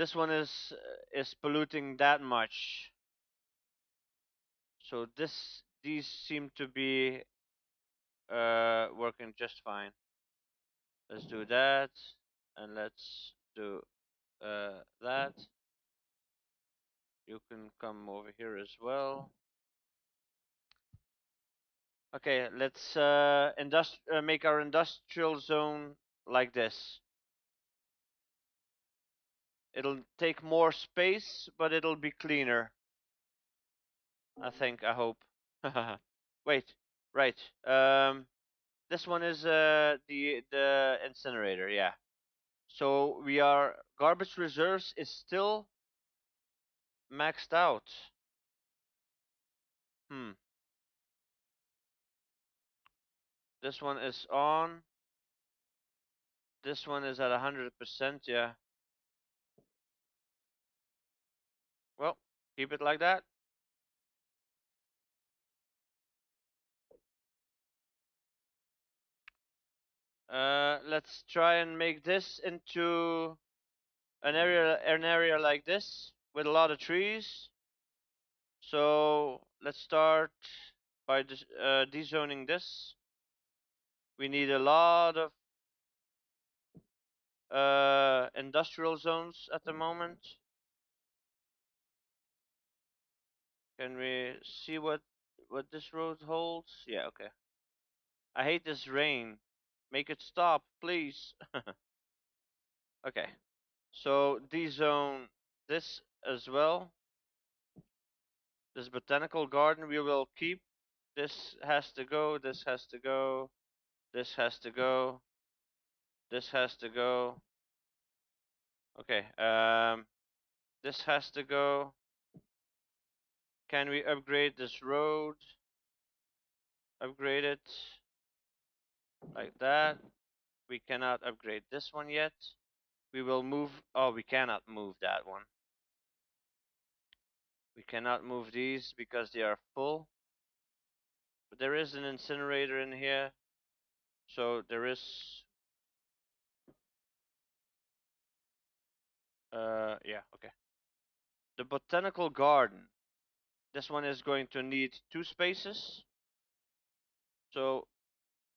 this one is is polluting that much. So this these seem to be uh, working just fine. Let's do that, and let's do uh, that. You can come over here as well. Okay, let's uh, uh, make our industrial zone like this. It'll take more space, but it'll be cleaner. I think, I hope. Wait, right. Um, this one is uh, the the incinerator, yeah. So we are garbage reserves is still maxed out. Hmm. This one is on. This one is at 100%, yeah. Keep it like that. Uh, let's try and make this into an area an area like this with a lot of trees. So let's start by uh, dezoning this. We need a lot of uh, industrial zones at the moment. Can we see what what this road holds? Yeah, okay. I hate this rain. Make it stop, please. okay. So dezone this as well. This botanical garden we will keep. This has to go, this has to go, this has to go, this has to go. Okay, um, this has to go. Can we upgrade this road? Upgrade it like that. We cannot upgrade this one yet. We will move, oh, we cannot move that one. We cannot move these because they are full. But there is an incinerator in here. So there is uh yeah, okay. The botanical garden. This one is going to need two spaces. So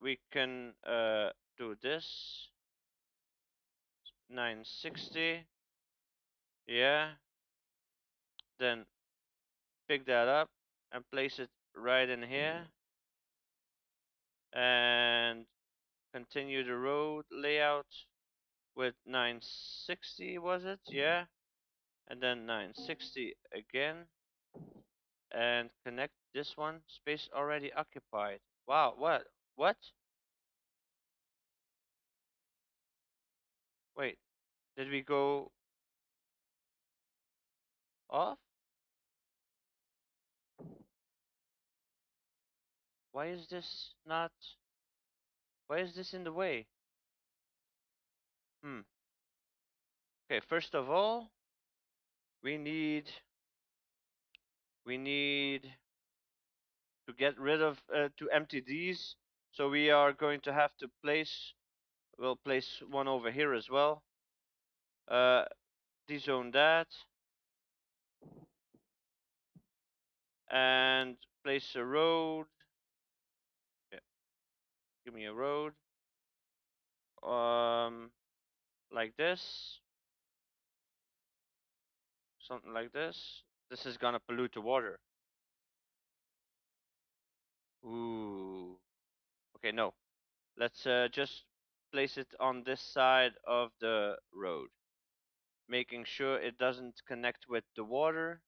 we can uh do this. 960 yeah. Then pick that up and place it right in here. And continue the road layout with 960 was it? Yeah. And then 960 again and connect this one space already occupied wow what what wait did we go off why is this not why is this in the way? Hmm. Okay, first of all, we need we need to get rid of uh, to empty these. So we are going to have to place we'll place one over here as well. Uh, dezone that. And place a road. Give me a road. Um like this. Something like this this is gonna pollute the water ooh okay no let's uh, just place it on this side of the road making sure it doesn't connect with the water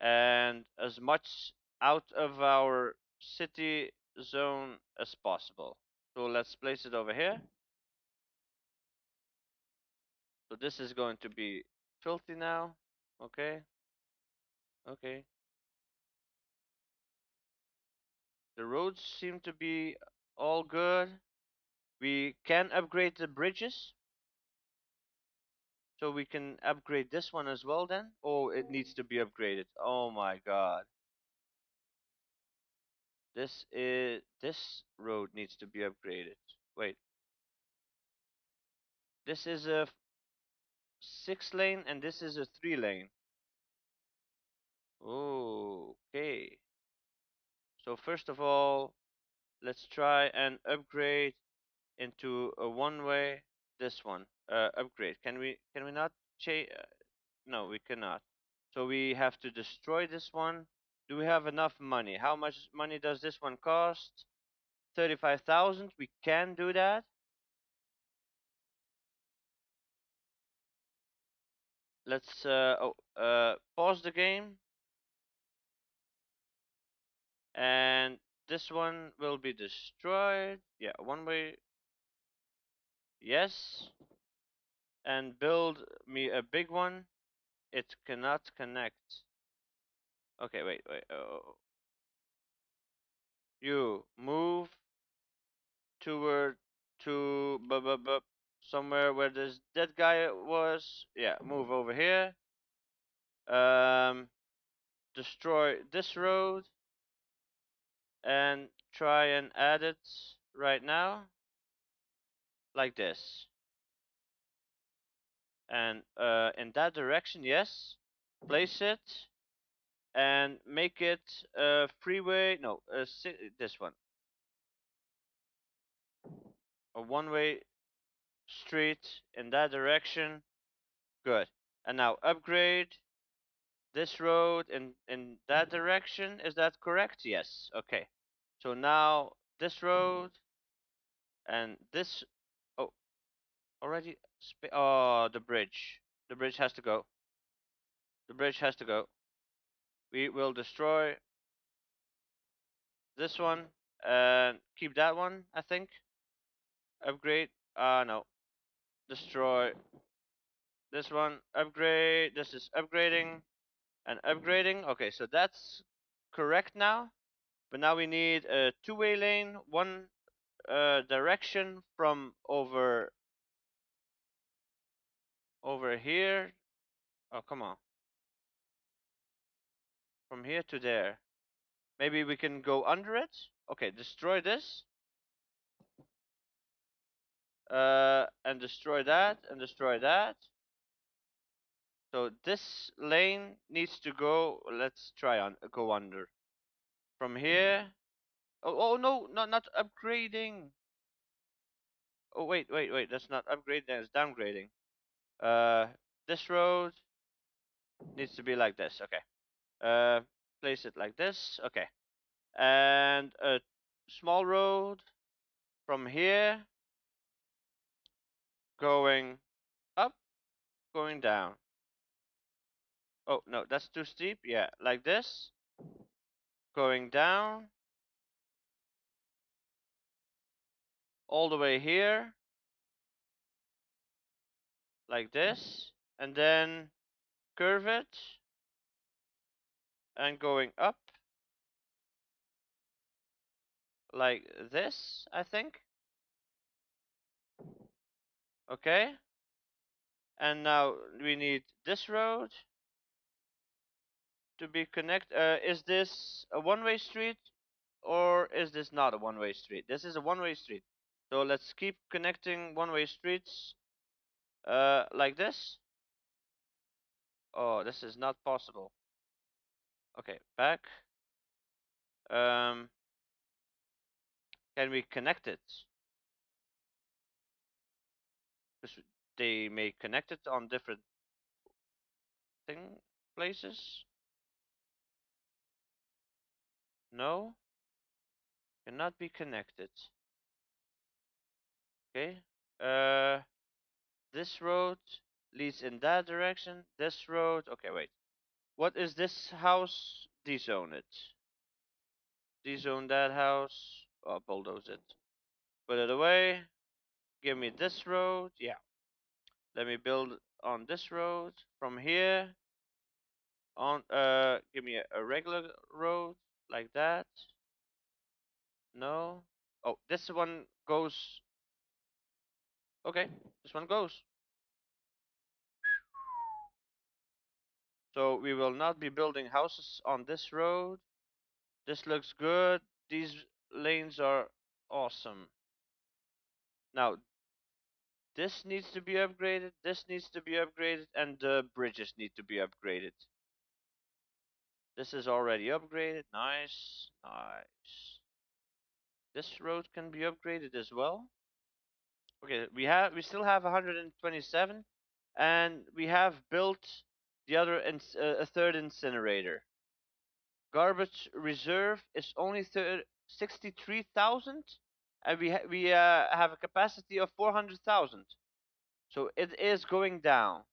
and as much out of our city zone as possible. So let's place it over here. So this is going to be filthy now. Okay. Okay. The roads seem to be all good. We can upgrade the bridges. So we can upgrade this one as well then. Oh, it needs to be upgraded. Oh my god. This is this road needs to be upgraded. Wait. This is a six lane and this is a three lane. Okay. So first of all, let's try and upgrade into a one-way. This one, uh, upgrade. Can we can we not change? Uh, no, we cannot. So we have to destroy this one. Do we have enough money? How much money does this one cost? 35,000. We can do that. Let's uh, oh, uh, pause the game. And this one will be destroyed. Yeah, one way. Yes. And build me a big one. It cannot connect. Okay, wait, wait. Oh. You move toward to bu bu bu somewhere where this dead guy was. Yeah, move over here. Um, destroy this road and try and add it right now like this and uh, in that direction yes place it and make it a freeway no a this one a one-way street in that direction. Good. And now upgrade this road in in that direction. Is that correct? Yes. Okay. So now this road and this oh already oh the bridge. The bridge has to go. The bridge has to go. We will destroy this one and keep that one I think. Upgrade uh no destroy this one upgrade this is upgrading and upgrading. Okay, so that's correct now. But now we need a two-way lane, one uh, direction from over over here. Oh, come on. From here to there. Maybe we can go under it. Okay, destroy this. Uh, and destroy that, and destroy that. So this lane needs to go, let's try on go under. From here, oh, oh no, not, not upgrading. Oh wait, wait, wait, that's not upgrading, that's downgrading. Uh, this road needs to be like this, okay. Uh, place it like this, okay. And a small road from here going up, going down. Oh, no, that's too steep. Yeah, like this. Going down. All the way here. Like this. And then curve it. And going up. Like this, I think. Okay. And now we need this road to be connect. Uh, is this a one-way street or is this not a one-way street? This is a one-way street. So let's keep connecting one-way streets uh, like this. Oh, this is not possible. Okay, back. Um, can we connect it? They may connect it on different thing places. No? Cannot be connected. Okay. Uh, this road leads in that direction. This road. Okay, wait. What is this house? Dezone it. Dezone that house. Oh, bulldoze it. Put it away. Give me this road. Yeah. Let me build on this road from here on uh give me a, a regular road like that. No. Oh, this one goes. Okay, this one goes. So we will not be building houses on this road. This looks good. These lanes are awesome. Now, This needs to be upgraded, this needs to be upgraded, and the bridges need to be upgraded. This is already upgraded, nice, nice. This road can be upgraded as well. Okay, we have we still have 127, and we have built the other uh, a third incinerator. Garbage reserve is only 63,000, and we ha we uh, have a capacity of 400,000. So it is going down.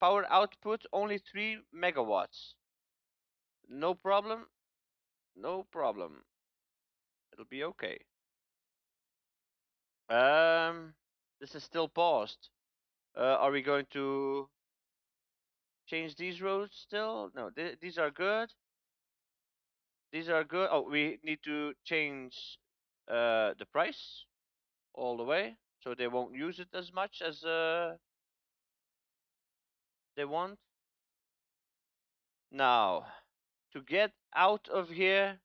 Power output only 3 megawatts. No problem. No problem. It'll be okay. Um, this is still paused. Uh, are we going to change these roads still? No, th these are good. These are good. Oh, we need to change uh, the price all the way, so they won't use it as much as uh, they want. Now, to get out of here,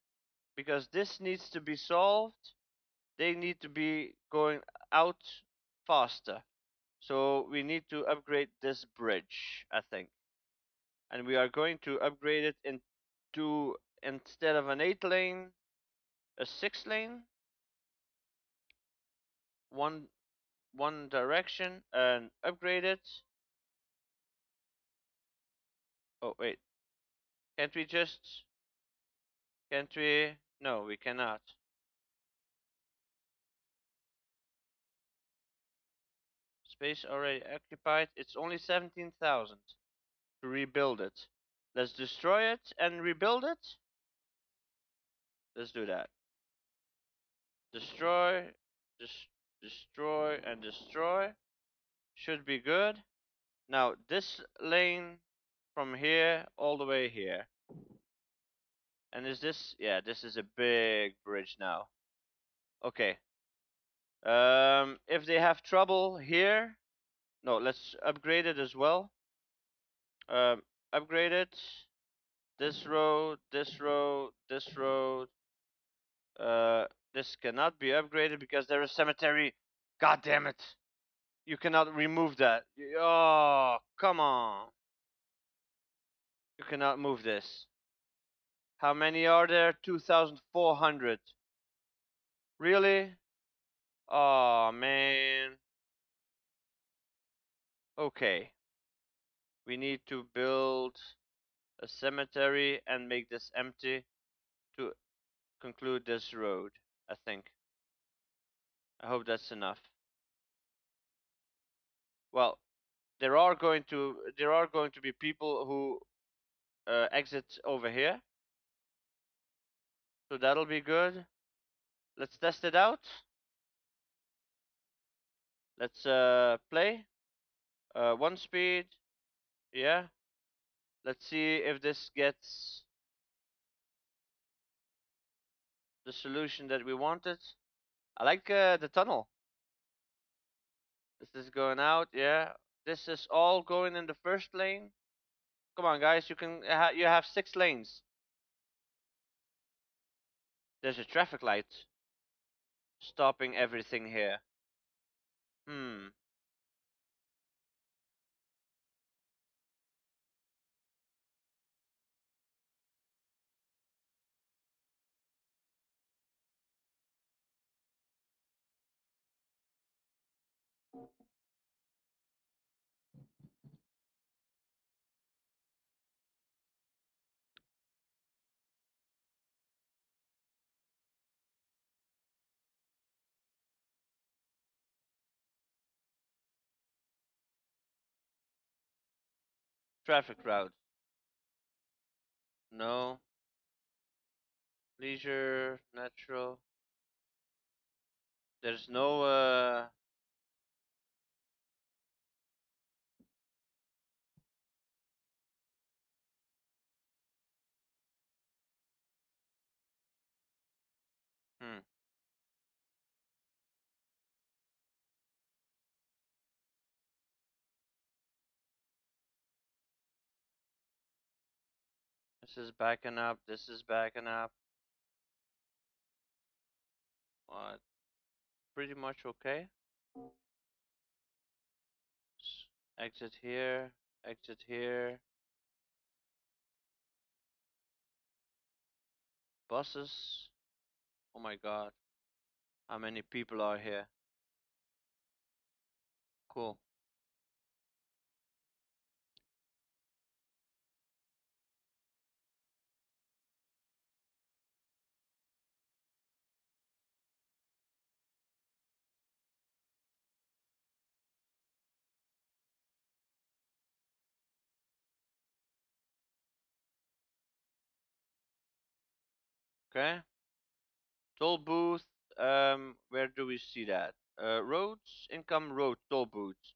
because this needs to be solved, they need to be going out faster. So we need to upgrade this bridge, I think. And we are going to upgrade it into, instead of an 8 lane, a 6 lane. One, one direction and upgrade it. Oh, wait. Can't we just, can't we? No, we cannot. Space already occupied. It's only 17,000 to rebuild it. Let's destroy it and rebuild it. Let's do that. Destroy, des destroy, and destroy. Should be good. Now, this lane from here all the way here. And is this, yeah, this is a big bridge now. Okay. Um, if they have trouble here, no, let's upgrade it as well. Um, upgrade it. This road, this road, this road. Uh, this cannot be upgraded because there is cemetery. God damn it. You cannot remove that. Oh, come on. You cannot move this. How many are there? 2,400. Really? Oh man. Okay. We need to build a cemetery and make this empty to conclude this road, I think. I hope that's enough. Well, there are going to there are going to be people who uh, exit over here. So that'll be good. Let's test it out. Let's uh, play. Uh, one speed. Yeah. Let's see if this gets the solution that we wanted. I like uh, the tunnel. This is going out. Yeah. This is all going in the first lane. Come on, guys. You can ha you have six lanes. There's a traffic light stopping everything here. Hmm. Traffic route. No. Leisure, natural. There's no uh is backing up, this is backing up. What? Pretty much okay. Exit here. Exit here. Buses. Oh my god. How many people are here? Cool. Okay. Toll booth. Um, where do we see that? Uh, roads, income, road, toll booths.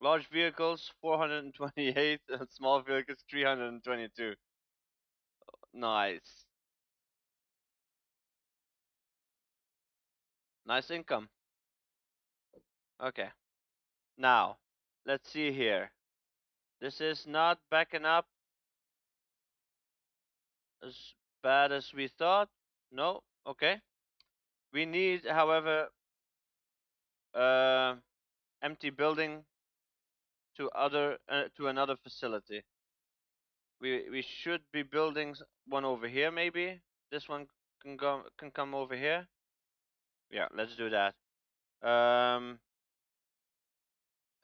Large vehicles, 428, and small vehicles, 322. Nice. Nice income. Okay. Now, let's see here. This is not backing up as bad as we thought. No, okay. We need, however, uh, empty building to other uh, to another facility. We we should be building one over here maybe. This one can go can come over here. Yeah, let's do that. Um,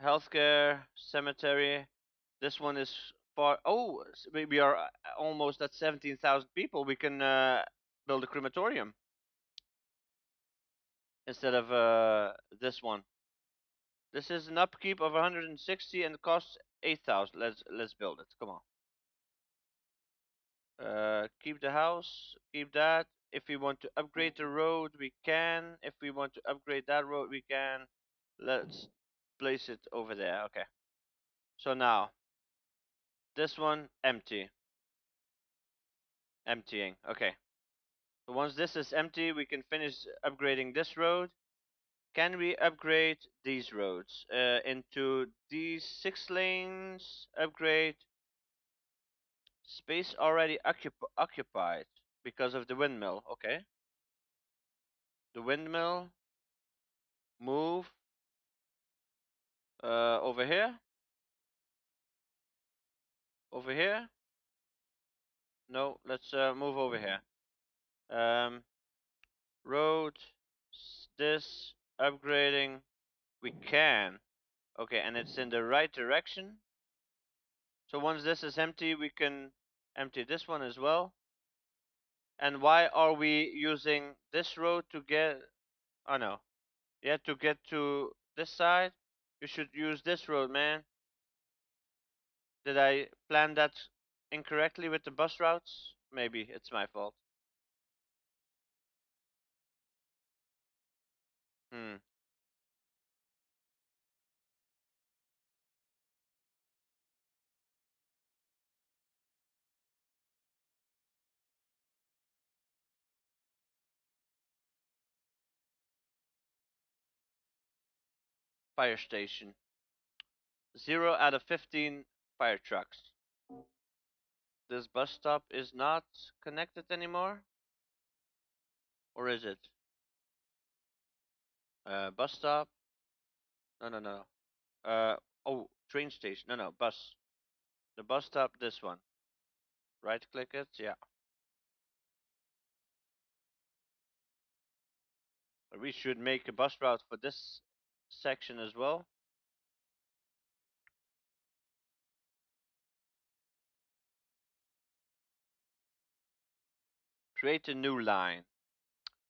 healthcare, cemetery. This one is far. Oh, we, are uh, almost at 17,000 people. We can uh, build a crematorium instead of uh, this one. This is an upkeep of 160 and costs 8,000. Let's let's build it. Come on. Uh, keep the house. Keep that. If we want to upgrade the road, we can. If we want to upgrade that road, we can. Let's place it over there. Okay. So now, this one empty. Emptying. Okay. So once this is empty, we can finish upgrading this road. Can we upgrade these roads uh, into these six lanes? Upgrade. Space already occup occupied because of the windmill. Okay. The windmill. Move. Uh, over here. Over here. No, let's uh, move over here. Um, road. This upgrading. We can. Okay, and it's in the right direction. So once this is empty, we can empty this one as well. And why are we using this road to get... Oh no. Yeah, to get to this side, you should use this road, man. Did I plan that incorrectly with the bus routes? Maybe it's my fault. Hmm. Fire station. 0 out of 15 fire trucks. This bus stop is not connected anymore? Or is it? Uh, bus stop. No, no, no. Uh, oh, train station. No, no, bus. The bus stop, this one. Right click it, yeah. We should make a bus route for this section as well. Create a new line.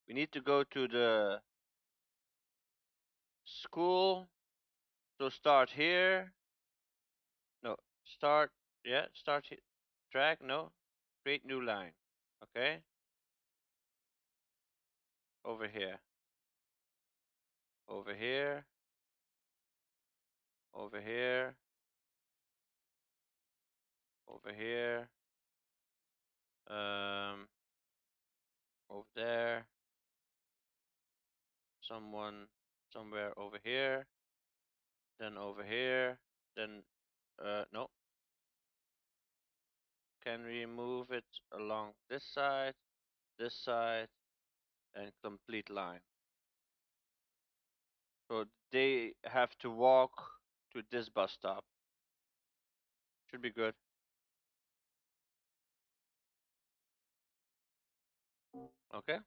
We need to go to the school. So start here. No, start, yeah, start here. Drag, no. Create new line. Okay. Over here. Over here. Over here. Over here. Um, over there. Someone somewhere over here. Then over here. Then, uh, no. Can we move it along this side, this side, and complete line? So they have to walk to this bus stop. Should be good. Okay.